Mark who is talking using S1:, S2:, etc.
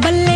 S1: बल्ले